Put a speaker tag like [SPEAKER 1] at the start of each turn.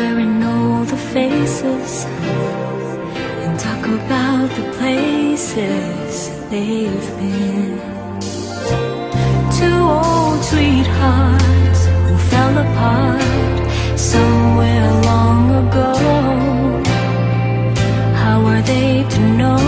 [SPEAKER 1] wearing all the faces and talk about the places they've been. Two old sweethearts who fell apart somewhere long ago. How are they to know?